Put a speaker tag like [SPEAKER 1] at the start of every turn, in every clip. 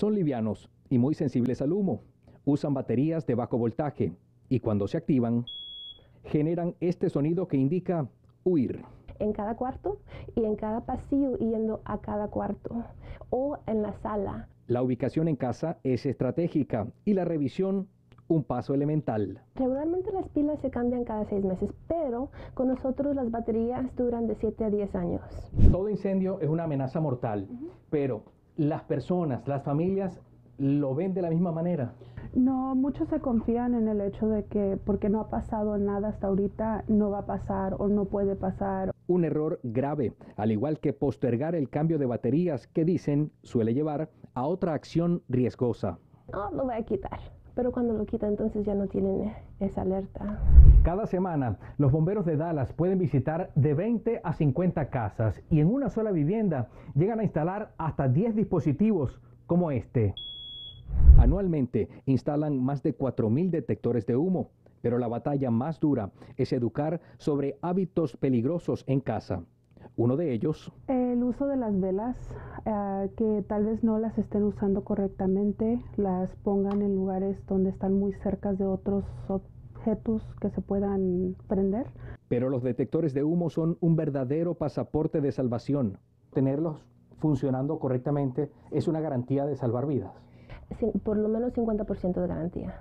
[SPEAKER 1] Son livianos y muy sensibles al humo. Usan baterías de bajo voltaje y cuando se activan, generan este sonido que indica huir.
[SPEAKER 2] En cada cuarto y en cada pasillo yendo a cada cuarto o en la sala.
[SPEAKER 1] La ubicación en casa es estratégica y la revisión un paso elemental.
[SPEAKER 2] Regularmente las pilas se cambian cada seis meses, pero con nosotros las baterías duran de 7 a 10 años.
[SPEAKER 1] Todo incendio es una amenaza mortal, pero las personas, las familias lo ven de la misma manera.
[SPEAKER 3] No, muchos se confían en el hecho de que porque no ha pasado nada hasta ahorita, no va a pasar o no puede pasar.
[SPEAKER 1] Un error grave, al igual que postergar el cambio de baterías que dicen suele llevar a otra acción riesgosa.
[SPEAKER 2] No, lo voy a quitar pero cuando lo quita entonces ya no tienen esa alerta.
[SPEAKER 1] Cada semana los bomberos de Dallas pueden visitar de 20 a 50 casas y en una sola vivienda llegan a instalar hasta 10 dispositivos como este. Anualmente instalan más de 4.000 detectores de humo, pero la batalla más dura es educar sobre hábitos peligrosos en casa. Uno de ellos.
[SPEAKER 3] El uso de las velas, eh, que tal vez no las estén usando correctamente, las pongan en lugares donde están muy cerca de otros objetos que se puedan prender.
[SPEAKER 1] Pero los detectores de humo son un verdadero pasaporte de salvación. Tenerlos funcionando correctamente es una garantía de salvar vidas.
[SPEAKER 2] por lo menos 50% de garantía.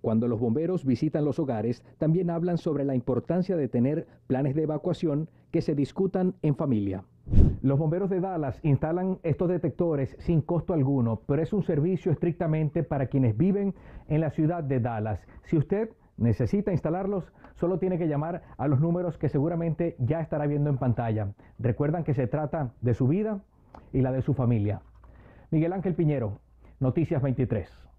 [SPEAKER 1] Cuando los bomberos visitan los hogares, también hablan sobre la importancia de tener planes de evacuación que se discutan en familia. Los bomberos de Dallas instalan estos detectores sin costo alguno, pero es un servicio estrictamente para quienes viven en la ciudad de Dallas. Si usted necesita instalarlos, solo tiene que llamar a los números que seguramente ya estará viendo en pantalla. Recuerdan que se trata de su vida y la de su familia. Miguel Ángel Piñero, Noticias 23.